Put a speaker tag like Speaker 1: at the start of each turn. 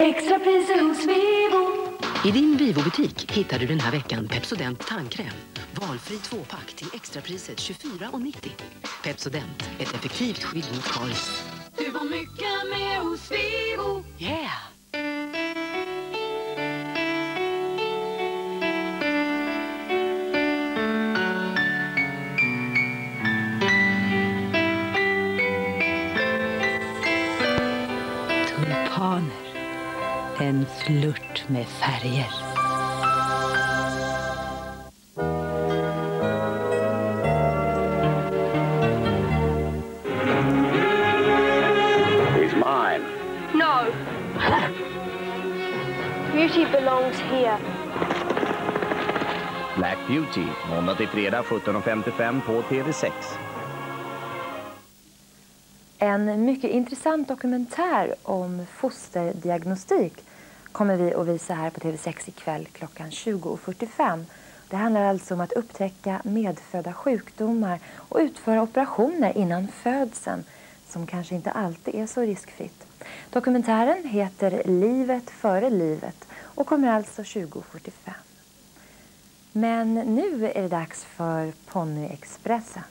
Speaker 1: Extra priser hos Vivo.
Speaker 2: I din Vivo-butik hittar du den här veckan Pepsodent tandkräm. Valfri tvåpack till extrapriset 24,90. Pepsodent, ett effektivt skydd mot karies.
Speaker 1: Du får mycket mer hos Vivo.
Speaker 2: Yeah!
Speaker 3: Tulpaner. En flört med färger.
Speaker 4: He's mine.
Speaker 5: No. Beauty belongs here.
Speaker 6: Black Beauty, måndag till fredag 17.55 på TV6.
Speaker 7: En mycket intressant dokumentär om fosterdiagnostik kommer vi att visa här på TV6 ikväll klockan 20.45. Det handlar alltså om att upptäcka medfödda sjukdomar och utföra operationer innan födseln som kanske inte alltid är så riskfritt. Dokumentären heter Livet före livet och kommer alltså 20.45. Men nu är det dags för Ponyexpressen.